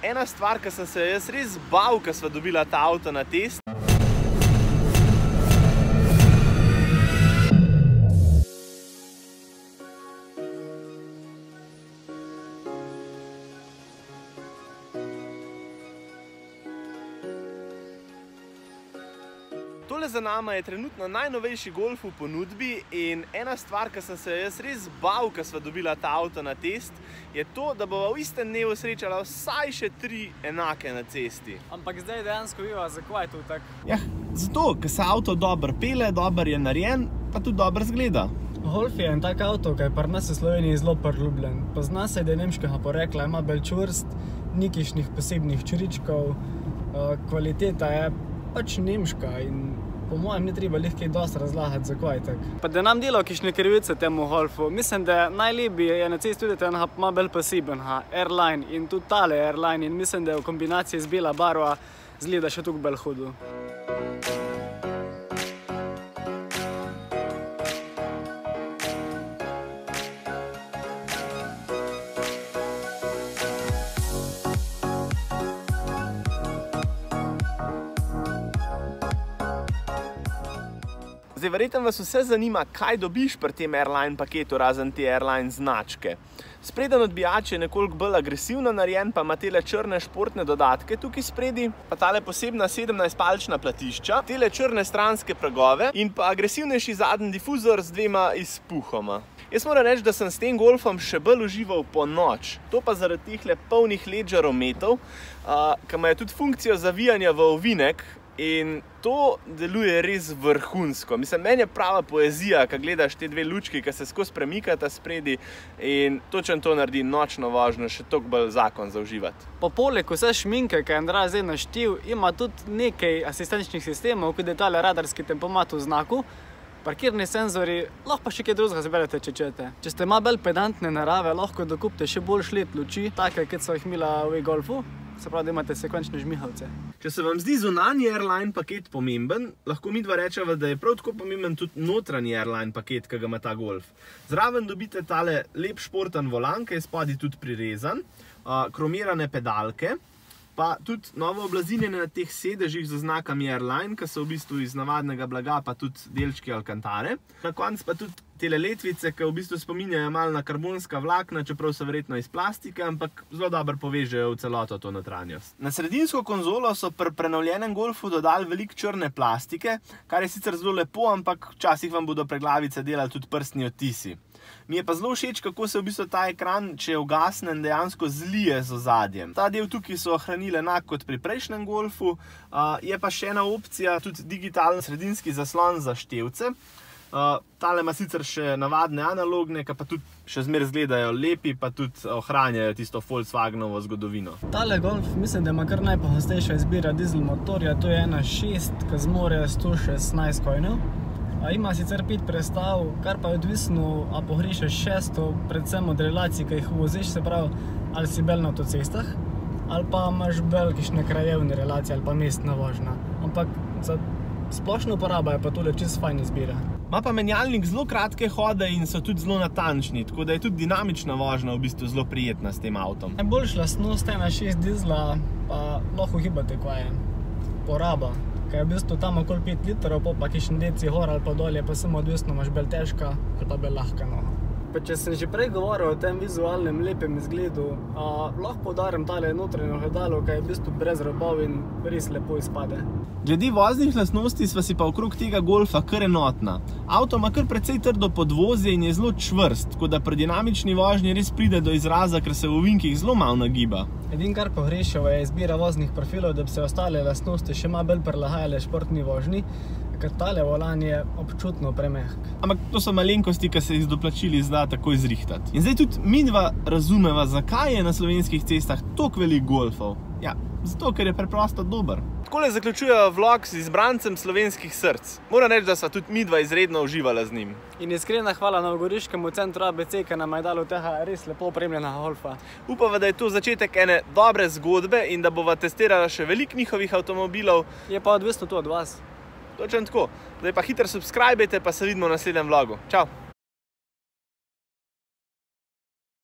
Ena stvar, ki sem se jaz res bal, ko sva dobila ta avto na test. Tole za nama je trenutno najnovejši golf v ponudbi in ena stvar, ki sem se jaz res bal, ko sva dobila ta avto na test, je to, da bova v istem dnevu srečala vsaj še tri enake na cesti. Ampak zdaj dejansko viva, zakaj je to tako? Ja, zato, ker se avto dobro pele, dobro je narejen, pa tudi dobro zgleda. Golf je en tak avto, ki je pri nas v Sloveniji zelo priljubljen. Pozna se, da je nemškega porekla, ima bolj čvrst, ni kišnih posebnih čuričkov, eh, kvaliteta je pač nemška in po mojem ni treba lih kaj dosti razlagati, zakaj je tako. Pa da nam delo kišne krivice temu Golfu, mislim, da najlepši je na cesti tudi ten poseben, ha, airline in tudi tale airline in mislim, da je v kombinaciji z bela barva zgleda še tukaj bolj hudo. Zdaj, verjetno vas vse zanima, kaj dobiš pri tem airline paketu, razen te airline značke. Spreden odbijač je nekoliko bolj agresivno narejen, pa ima tele črne športne dodatke tukaj spredi, pa tale posebna 17-palčna platišča, tele črne stranske pragove in pa agresivnejši zadnji difuzor z dvema izpuhoma. Jaz moram reči, da sem s tem golfom še bolj užival po noč. To pa zaradi teh polnih led žarometov, ki imajo tudi funkcijo zavijanja v ovinek, In to deluje res vrhunsko. Mislim, meni je prava poezija, ko gledaš te dve lučki, ki se skozi premikata spredi in točno to naredi nočno vožnjo še toliko bolj zakon za uživati. Po poleg vse šminke, ki je Andrej zdaj naštel, ima tudi nekaj asistenčnih sistemov, kot je tale radarski tempomat v znaku, parkirni senzori, lahko pa še kaj drugega zberete, če čete. Če ste malo bolj pedantne narave, lahko dokupite še boljš let luči, take, kot so jih imela v e-golfu, se pravi, da imate sekvenčne žmihalce. Če se vam zdi zunanji airline paket pomemben, lahko mi dva rečeva, da je prav tako pomemben tudi notranji airline paket, ki ga ima ta Golf. Zraven dobite tale lep športen volan, ki je spodaj tudi prirezan, kromirane pedalke, pa tudi novo oblazinjene na teh sedežih z znakami airline, ki so v bistvu iz navadnega blaga, pa tudi delčki Alcantare. Na konc pa tudi tele letvice, ki v bistvu spominjajo malo na karbonska vlakna, čeprav so verjetno iz plastike, ampak zelo dobro povežejo v celoto to notranjost. Na sredinsko konzolo so pri prenovljenem Golfu dodali veliko črne plastike, kar je sicer zelo lepo, ampak včasih vam bodo preglavice delali tudi prstni odtisi. Mi je pa zelo všeč, kako se v bistvu ta ekran, če je ugasnen, dejansko zlije z ozadjem. Ta del tukaj so ohranili enak kot pri prejšnjem Golfu, je pa še ena opcija, tudi digitalen sredinski zaslon za števce. Tale ima sicer še navadne analogne, ki pa tudi še zmer zgledajo lepi, pa tudi ohranjajo tisto Volkswagenovo zgodovino. Tale Golf mislim, da ima kar najpohostejša izbira dizel motorja, to je 1.6, ki zmore 116 Ima sicer pet prestav, kar pa je odvisno, a pogrešiš šesto, predvsem od relacij, ki jih voziš, se pravi, ali si bel na avtocestah, ali pa imaš bel kišne krajevne relacije, ali pa mestna vožnja. Ampak za splošno uporabo je pa tole čist fajn izbira. Ma pa menjalnik zelo kratke hode in so tudi zelo natančni, tako da je tudi dinamična vožnja v bistvu zelo prijetna s tem avtom. Najboljša lastnost je na 6 dizla, pa lahko hibate, kaj je poraba. Ker je v bistvu tam okoli 5 litrov, pa kišen deci gor ali pa dol, je pa samo odvisno, imaš bolj težka ali pa bolj lahka noga. Pa če sem že prej govoril o tem vizualnem lepem izgledu, a, lahko podarim tale notranje ogledalo, ki je v bistvu brez robov in res lepo izpade. Glede voznih lastnosti sva si pa okrog tega Golfa kar enotna. Avto ima kar precej trdo podvozje in je zelo čvrst, tako da pri dinamični vožnji res pride do izraza, ker se v ovinkih zelo malo nagiba. Edin, kar pogrešava, je izbira voznih profilov, da bi se ostale lastnosti še malo bolj prilagajale športni vožnji, ker tale volan je občutno premehk. Ampak to so malenkosti, ki se jih z doplačili zda takoj zrihtati. In zdaj tudi mi dva razumeva, zakaj je na slovenskih cestah toliko velik golfov. Ja, zato, ker je preprosto dober. Takole zaključujejo vlog z izbrancem slovenskih src. Moram reči, da sva tudi mi dva izredno uživala z njim. In iskrena hvala Novogoriškemu centru ABC, ki nam je dalo tega res lepo opremljena golfa. Upava, da je to začetek ene dobre zgodbe in da bova testirala še veliko njihovih avtomobilov. Je pa odvisno to od vas. Točno tako. Zdaj pa hitro subskrbite, pa se vidimo v naslednjem vlogu. Čau!